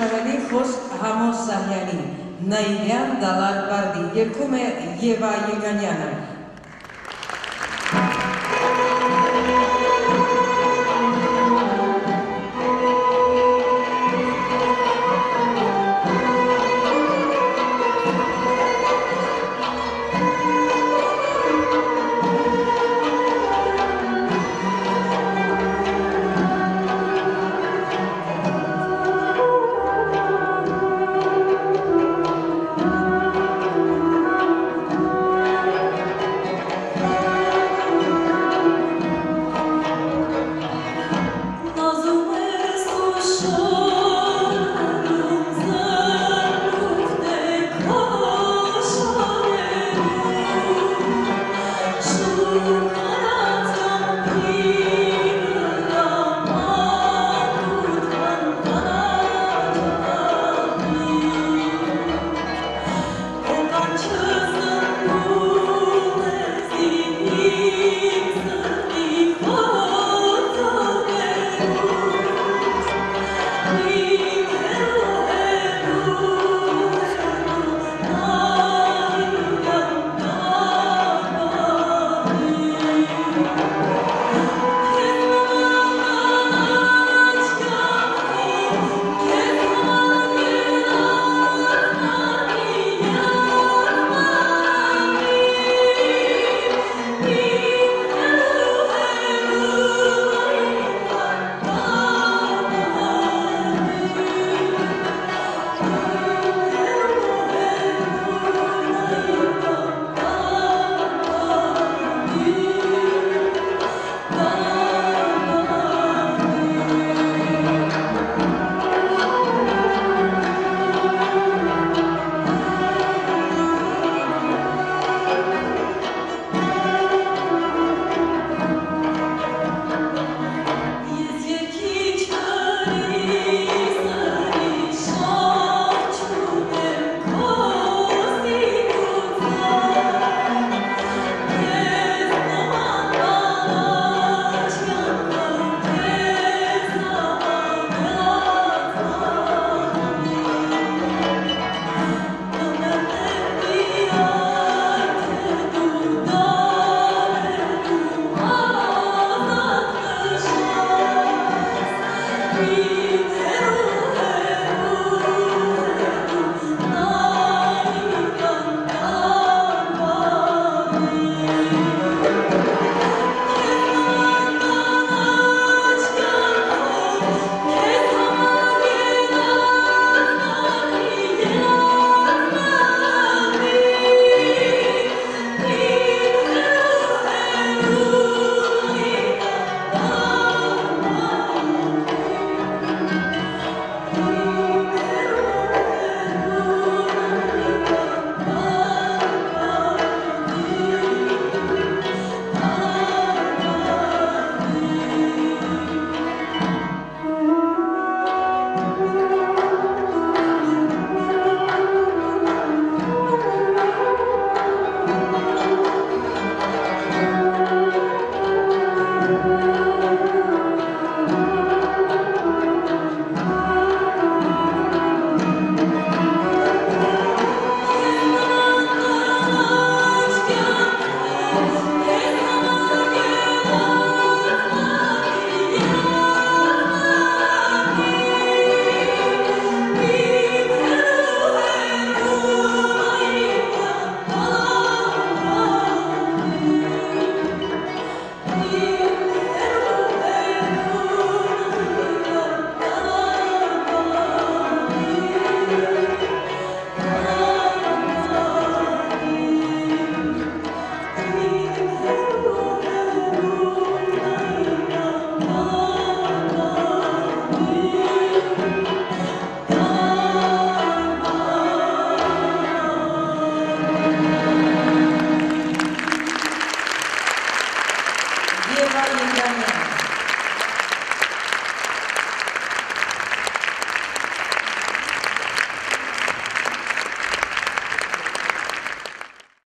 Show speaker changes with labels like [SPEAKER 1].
[SPEAKER 1] հիշարարի խոսք Համոս Սահյանի, Նաիրյան Դալար Բարդի, երկում է Եվա Եգանյանը, free.